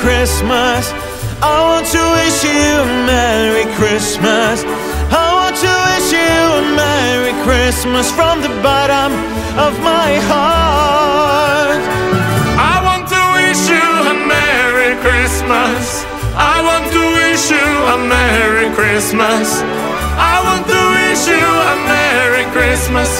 Christmas. I want to wish you a Merry Christmas. I want to wish you a Merry Christmas from the bottom of my heart. I want to wish you a Merry Christmas. I want to wish you a Merry Christmas. I want to wish you a Merry Christmas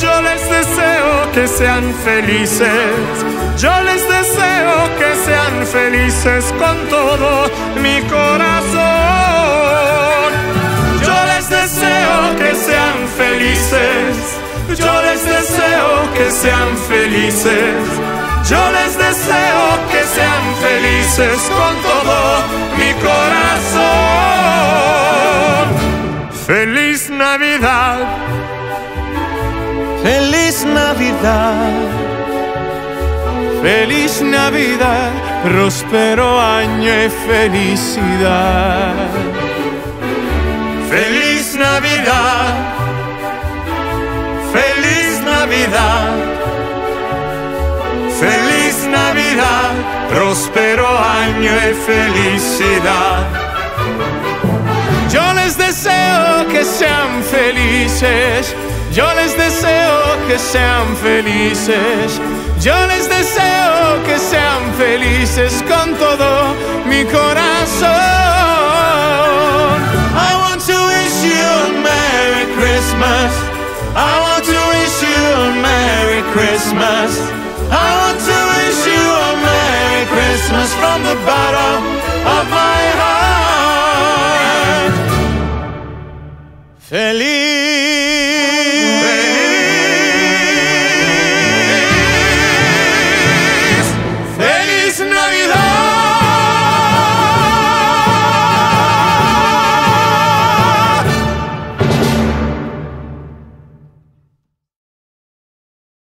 Yo les deseo que sean felices. Yo les deseo que sean felices con todo mi corazón. Yo les deseo que sean felices. Yo les deseo que sean felices. Yo les deseo que sean felices con todo mi corazón. Feliz Navidad, Feliz Navidad. Feliz Navidad, próspero año y felicidad. feliz Navidad, feliz Navidad, feliz Navidad, próspero año y felicidad. Yo les deseo que sean felices. Yo les deseo que sean felices. Yo les deseo que sean felices con todo mi corazón. I want to wish you a Merry Christmas. I want to wish you a Merry Christmas. I want to wish you a Merry Christmas from the bottom of my